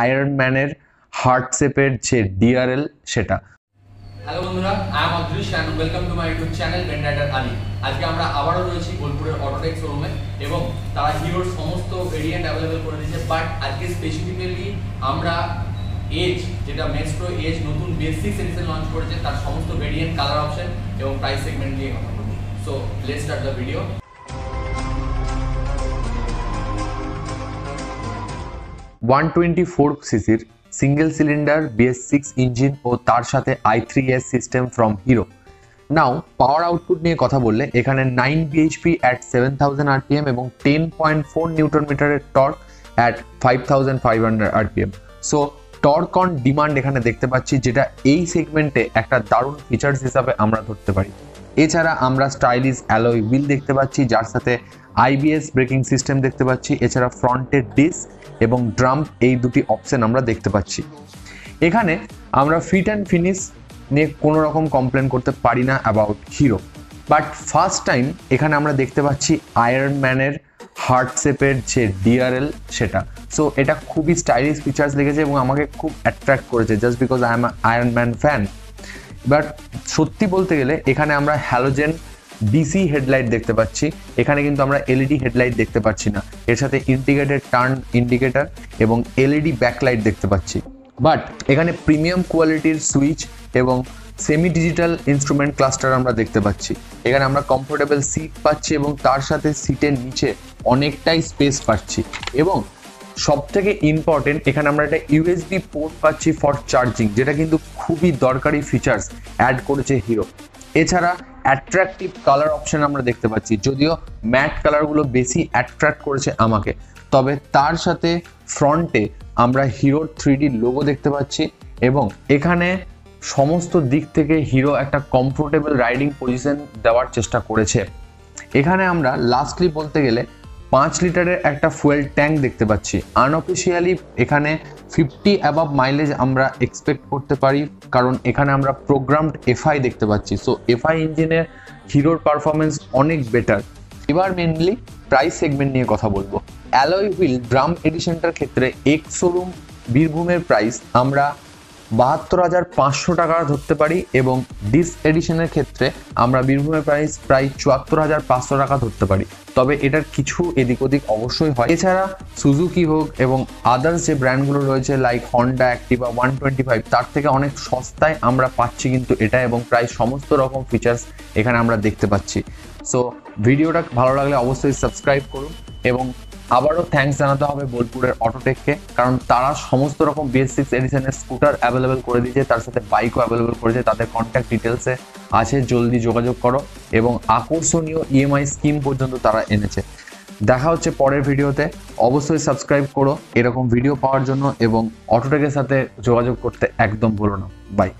Iron ম্যানের heart শেপের যে ডিআরএল সেটা। হ্যালো বন্ধুরা I am Adrish and welcome to my YouTube channel Ben Rider Ali আজকে আমরা আবারও রয়েছি বোলপুরের অটোটেক শোরুমে এবং তারা হিরোর সমস্ত ভেরিয়েন্ট অ্যাভেলেবেল করে দিয়েছে বাট আজকে স্পেসিফিক্যালি আমরা এজ যেটা মেট্রো এজ নতুন বেসিক এডিশন লঞ্চ করেছে, তার সমস্ত ভেরিয়েন্ট কালার অপশন এবং প্রাইস সেগমেন্ট নিয়ে কথা বলব। So let start the video one twenty four সিসির single cylinder BS six engine ও তার সাথে I three S system from Hero now power output নিয়ে কথা বললে, এখানে nine BHP at seven thousand RPM এবং টেন পয়েন্ট ফোর নিউটন মিটারের torque at five thousand five hundred RPM so torque on demand এখানে দেখতে পাচ্ছি, যেটা এই সেগমেন্টে একটা দারুণ ফিচার্স হিসাবে আমরা ধরতে পারি। এছাড়া আমরা স্টাইলিশ অ্যালয় হুইল দেখতে পাচ্ছি, যার সাথে আইবিএস ব্রেকিং সিস্টেম দেখতে পাচ্ছি, এছাড়া ফ্রন্টের ডিস্ক এবং ড্রাম এই দুটি অপশন আমরা দেখতে পাচ্ছি। এখানে আমরা ফিট অ্যান্ড ফিনিশ নিয়ে কোনো রকম কমপ্লেন করতে পারি না about Hero. But first time এখানে আমরা দেখতে পাচ্ছি আয়রন ম্যানের হার্ট শেপের যে ডিআরএল সেটা। সো এটা খুবই স্টাইলিশ ফিচার্স লেগেছে এবং আমাকে খুব অ্যাট্রাক্ট করেছে just because I am Iron Man fan but সত্যি বলতে গেলে এখানে আমরা হ্যালোজেন ডিসি হেডলাইট দেখতে পাচ্ছি। এখানে কিন্তু আমরা এলইডি হেডলাইট দেখতে পাচ্ছি না। এর সাথে ইন্টিগ্রেটেড টার্ন ইন্ডিকেটার এবং এলইডি ব্যাকলাইট দেখতে পাচ্ছি। বাট এখানে প্রিমিয়াম কোয়ালিটির সুইচ এবং সেমি ডিজিটাল ইনস্ট্রুমেন্ট ক্লাস্টার আমরা দেখতে পাচ্ছি। এখানে আমরা কমফোর্টেবল সিট পাচ্ছি এবং তার সাথে সিটের নিচে অনেকটাই স্পেস পাচ্ছি। এবং সব থেকে ইম্পর্টেন্ট এখানে আমরা একটা ইউএসবি পোর্ট পাচ্ছি ফর চার্জিং যেটা কিন্তু খুবই দরকারি ফিচার্স অ্যাড করেছে হিরো এছাড়া অ্যাট্রাকটিভ কালার অপশন আমরা দেখতে পাচ্ছি, যদিও ম্যাট কালারগুলো বেশি অ্যাট্রাক্ট করেছে আমাকে। তবে তার সাথে ফ্রন্টে আমরা হিরোর থ্রি লোগো দেখতে পাচ্ছি এবং এখানে সমস্ত দিক থেকে হিরো একটা কমফোর্টেবল রাইডিং পজিশন দেওয়ার চেষ্টা করেছে। এখানে আমরা লাস্টলি বলতে গেলে পাঁচ লিটারের একটা ফুয়েল ট্যাঙ্ক দেখতে পাচ্ছি। আনঅফিসিয়ালি এখানে ফিফটি অ্যাবাভ মাইলেজ আমরা এক্সপেক্ট করতে পারি, কারণ এখানে আমরা প্রোগ্রামড এফআই দেখতে পাচ্ছি। সো এফআই ইঞ্জিনের হিরোর পারফরমেন্স অনেক বেটার এবার মেনলি প্রাইস সেগমেন্ট নিয়ে কথা বলব। অ্যালয় হুইল ড্রাম এডিশনটার ক্ষেত্রে এক্স শোরুম বীরভূমের প্রাইস আমরা বাহাত্তর হাজার পাঁচশো টাকা ধরতে পারি এবং ডিস এডিশনের ক্ষেত্রে আমরা বীরভূমের প্রাইস প্রায় চুয়াত্তর হাজার পাঁচশো টাকা ধরতে পারি। তবে এটার কিছু এদিক ওদিক অবশ্যই হয়। এছাড়া সুজুকি হোক এবং আদার্স যে ব্র্যান্ডগুলো রয়েছে like Honda Activa one twenty five তার থেকে অনেক সস্তায় আমরা পাচ্ছি কিন্তু এটা এবং প্রায় সমস্ত রকম ফিচার্স এখানে আমরা দেখতে পাচ্ছি। সো ভিডিওটা ভালো লাগলে অবশ্যই সাবস্ক্রাইব করুন এবং আবারও থ্যাঙ্কস জানাতে হবে বোলপুরের অটোটেককে কারণ তারা সমস্ত রকম বিএস সিক্স এডিশনের স্কুটার অ্যাভেলেবেল করে দিয়েছে, তার সাথে বাইকও অ্যাভেলেবেল করেছে, তাদের কন্ট্যাক্ট ডিটেলসে আছে, জলদি যোগাযোগ করো এবং আকর্ষণীয় ইএমআই স্কিম পর্যন্ত তারা এনেছে। দেখা হচ্ছে পরের ভিডিওতে, অবশ্যই সাবস্ক্রাইব করো, এরকম ভিডিও পাওয়ার জন্য এবং অটোটেকের সাথে যোগাযোগ করতে একদম বলো না। বাই